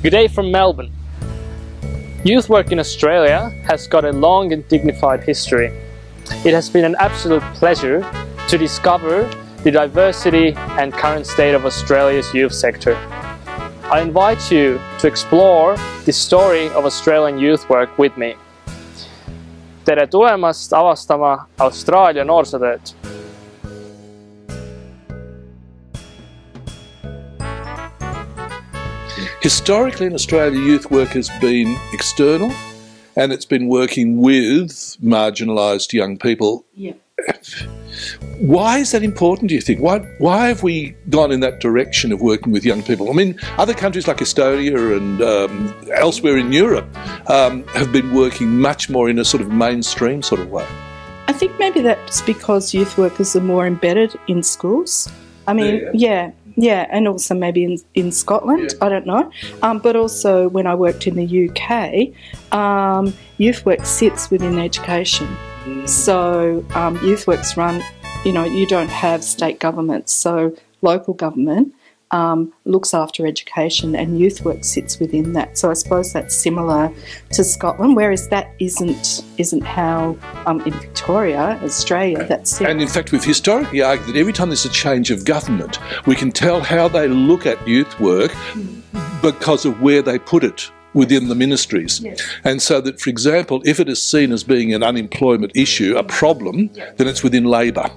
Good day from Melbourne. Youth work in Australia has got a long and dignified history. It has been an absolute pleasure to discover the diversity and current state of Australia's youth sector. I invite you to explore the story of Australian youth work with me. tere tulemast avastama Austraalia noorsootööd! Historically in Australia, youth work has been external and it's been working with marginalised young people. Yeah. Why is that important, do you think? Why, why have we gone in that direction of working with young people? I mean, other countries like Estonia and um, elsewhere in Europe um, have been working much more in a sort of mainstream sort of way. I think maybe that's because youth workers are more embedded in schools. I mean, Yeah. yeah, yeah, and also maybe in, in Scotland, Yeah. I don't know. Um, but also when I worked in the UK, um, youth work sits within education. So um, youth works run, you know, you don't have state governments, so local government um, looks after education, and youth work sits within that. So I suppose that's similar to Scotland, whereas that isn't isn't how um, in Victoria, Australia, that's it. And in fact, we've historically argued that every time there's a change of government, we can tell how they look at youth work because of where they put it within the ministries. Yes. And so that, for example, if it is seen as being an unemployment issue, a problem, then it's within Labor.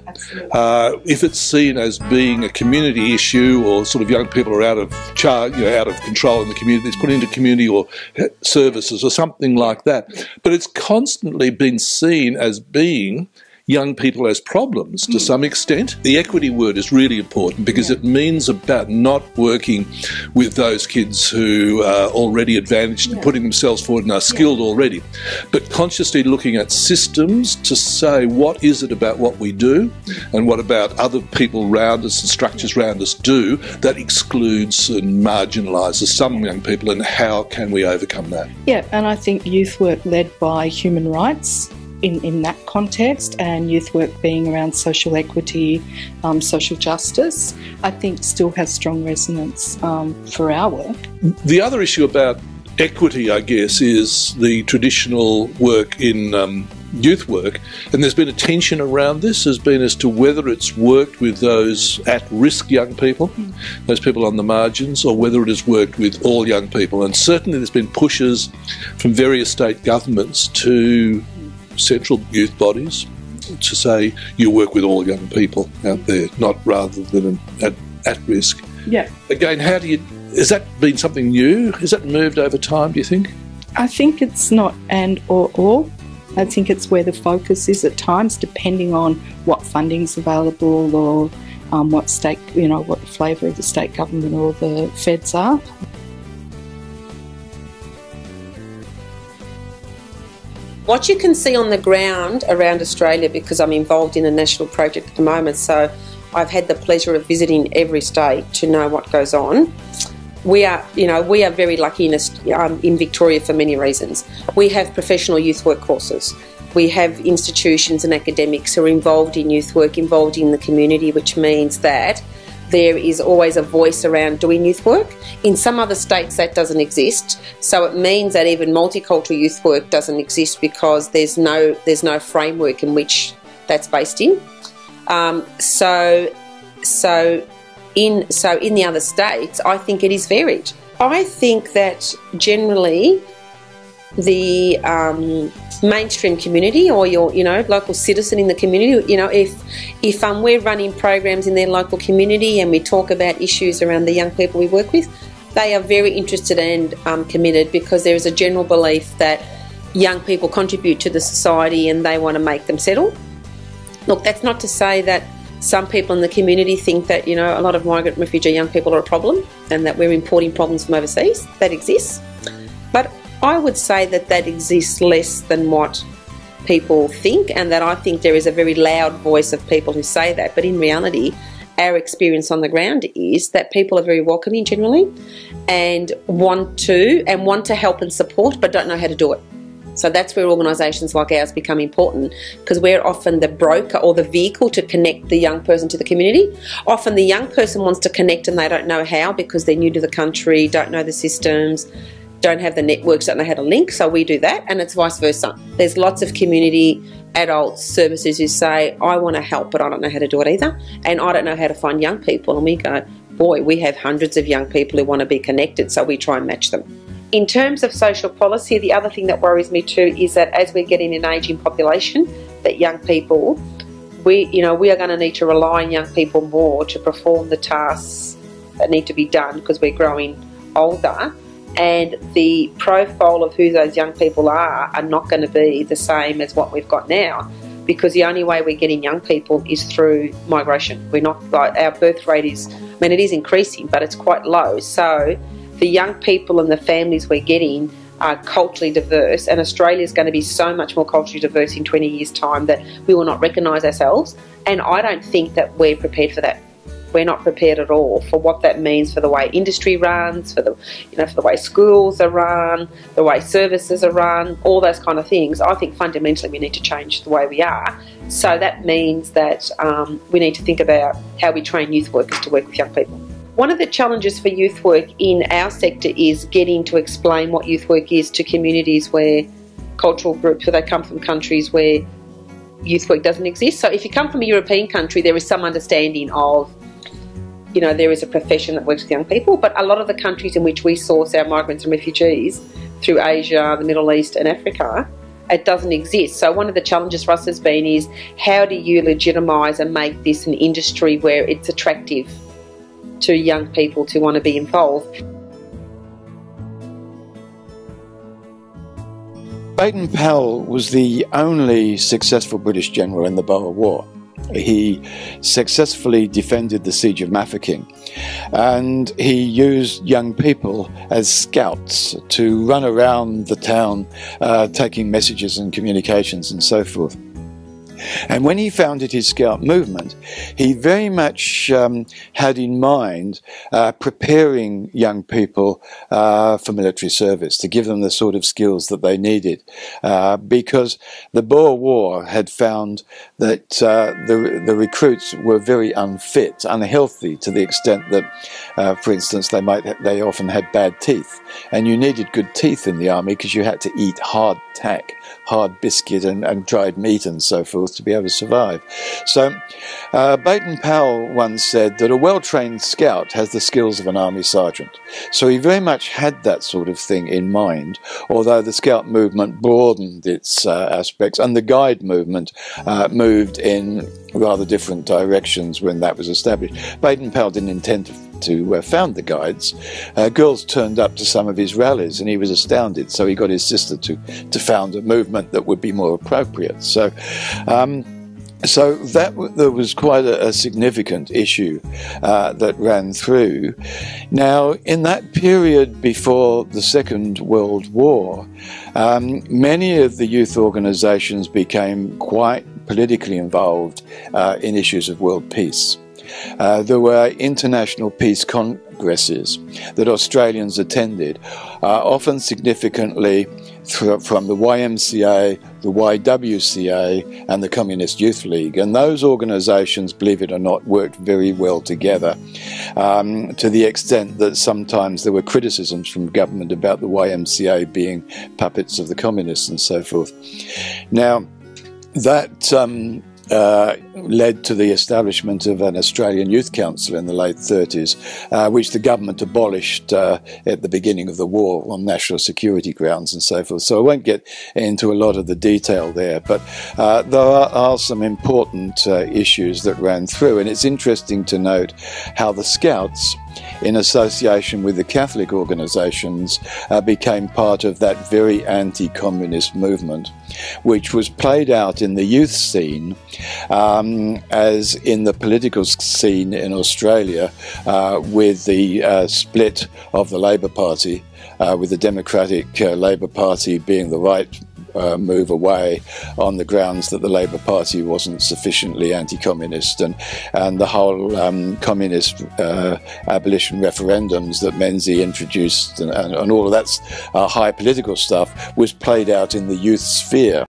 Uh, if it's seen as being a community issue or sort of young people are out of charge, you know, out of control in the community, it's put into community or uh, services or something like that. But it's constantly been seen as being young people as problems. To hmm. some extent. The equity word is really important because it means about not working with those kids who are already advantaged and putting themselves forward and are skilled already, but consciously looking at systems to say what is it about what we do hmm. and what about other people around us and structures around us do that excludes and marginalises some young people and how can we overcome that? Yeah, and I think youth work led by human rights in, in that context, and youth work being around social equity, um, social justice, I think still has strong resonance um, for our work. The other issue about equity, I guess, is the traditional work in um, youth work, and there's been a tension around this, has been as to whether it's worked with those at risk young people, those people on the margins, or whether it has worked with all young people. And certainly there's been pushes from various state governments to central youth bodies to say you work with all the young people out there, not rather than at, at risk. Yeah. Again, how do you? Has that been something new? Has that moved over time? Do you think? I think it's not and or or. I think it's where the focus is at times, depending on what funding's available or um, what state, you know, what the flavour of the state government or the feds are. What you can see on the ground around Australia, because I'm involved in a national project at the moment, so I've had the pleasure of visiting every state to know what goes on. We are, you know, we are very lucky in, um, in Victoria for many reasons. We have professional youth work courses. We have institutions and academics who are involved in youth work, involved in the community, which means that there is always a voice around doing youth work. In some other states, that doesn't exist. So it means that even multicultural youth work doesn't exist because there's no there's no framework in which that's based in. Um, so so in so in the other states, I think it is varied. I think that generally the um, mainstream community or your you know local citizen in the community. You know if if um, we're running programs in their local community and we talk about issues around the young people we work with they are very interested and um, committed because there is a general belief that young people contribute to the society and they want to make them settle. Look that's not to say that some people in the community think that you know a lot of migrant refugee young people are a problem and that we're importing problems from overseas. That exists. But I would say that that exists less than what people think, and that I think there is a very loud voice of people who say that. But in reality, our experience on the ground is that people are very welcoming generally and want to and want to help and support but don't know how to do it. So that's where organisations like ours become important because we're often the broker or the vehicle to connect the young person to the community. Often the young person wants to connect and they don't know how because they're new to the country, don't know the systems, don't have the networks, don't know how to link. So we do that, and it's vice versa. There's lots of community adult services who say, I want to help, but I don't know how to do it either. And I don't know how to find young people. And we go, boy, we have hundreds of young people who want to be connected, so we try and match them. In terms of social policy, the other thing that worries me too is that as we're getting an ageing population, that young people, we you know we are going to need to rely on young people more to perform the tasks that need to be done because we're growing older, and the profile of who those young people are are not going to be the same as what we've got now. Because the only way we're getting young people is through migration. We're not like our birth rate is, I mean, it is increasing, but it's quite low. So the young people and the families we're getting are culturally diverse, and Australia is going to be so much more culturally diverse in 20 years' time that we will not recognise ourselves. And I don't think that we're prepared for that. We're not prepared at all for what that means for the way industry runs, for the you know for the way schools are run, the way services are run, all those kind of things. I think fundamentally we need to change the way we are. So that means that um, we need to think about how we train youth workers to work with young people. One of the challenges for youth work in our sector is getting to explain what youth work is to communities where cultural groups where they come from countries where youth work doesn't exist. So if you come from a European country, there is some understanding of, you know, there is a profession that works with young people. But a lot of the countries in which we source our migrants and refugees through Asia, the Middle East, and Africa, it doesn't exist. So one of the challenges for us has been is how do you legitimise and make this an industry where it's attractive to young people to want to be involved. Baden Powell was the only successful British general in the Boer War. He successfully defended the siege of Mafeking and he used young people as scouts to run around the town uh, taking messages and communications and so forth. And when he founded his Scout movement, he very much um, had in mind uh, preparing young people uh, for military service, to give them the sort of skills that they needed. Uh, because the Boer War had found that uh, the, the recruits were very unfit, unhealthy, to the extent that, uh, for instance, they, might, they often had bad teeth. And you needed good teeth in the army because you had to eat hard tack hard biscuit and, and, dried meat and so forth to be able to survive. So, uh, Baden Powell once said that a well trained scout has the skills of an army sergeant. So he very much had that sort of thing in mind, although the scout movement broadened its uh, aspects and the guide movement uh, moved in rather different directions when that was established. Baden Powell didn't intend to to uh, found the guides, uh, girls turned up to some of his rallies and he was astounded. So he got his sister to, to found a movement that would be more appropriate. So, um, so that there was quite a, a significant issue uh, that ran through. Now, in that period before the Second World War, um, many of the youth organisations became quite politically involved uh, in issues of world peace. Uh, there were international peace congresses that Australians attended, uh, often significantly from the YMCA, the YWCA, and the Communist Youth League. And those organisations, believe it or not, worked very well together um, to the extent that sometimes there were criticisms from government about the YMCA being puppets of the communists and so forth. Now, that um, uh, led to the establishment of an Australian Youth Council in the late 30s, uh, which the government abolished uh, at the beginning of the war on national security grounds and so forth. So I won't get into a lot of the detail there, but uh, there are, are, some important uh, issues that ran through, and it's interesting to note how the Scouts in association with the Catholic organisations, became part of that very anti communist movement, which was played out in the youth scene um, as in the political scene in Australia uh, with the uh, split of the Labor Party. Uh, with the Democratic uh, Labour Party being the right uh, move away on the grounds that the Labour Party wasn't sufficiently anti-communist, and and the whole um, communist uh, abolition referendums that Menzies introduced, and, and, and all of that uh, high political stuff was played out in the youth sphere.